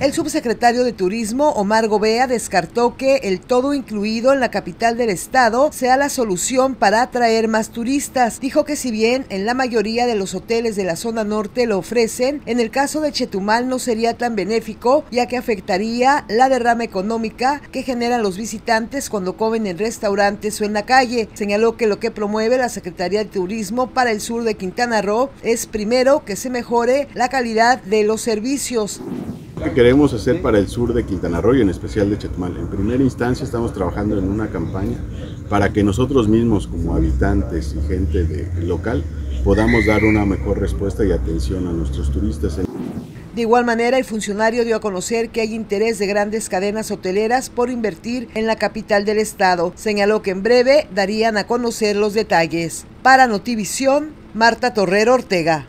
El subsecretario de Turismo, Omar Gobea, descartó que el todo incluido en la capital del estado sea la solución para atraer más turistas. Dijo que si bien en la mayoría de los hoteles de la zona norte lo ofrecen, en el caso de Chetumal no sería tan benéfico, ya que afectaría la derrama económica que generan los visitantes cuando comen en restaurantes o en la calle. Señaló que lo que promueve la Secretaría de Turismo para el sur de Quintana Roo es primero que se mejore la calidad de los servicios que queremos hacer para el sur de Quintana Roo y en especial de Chetumal. En primera instancia estamos trabajando en una campaña para que nosotros mismos como habitantes y gente de, local podamos dar una mejor respuesta y atención a nuestros turistas. De igual manera, el funcionario dio a conocer que hay interés de grandes cadenas hoteleras por invertir en la capital del estado. Señaló que en breve darían a conocer los detalles. Para Notivisión, Marta Torrero Ortega.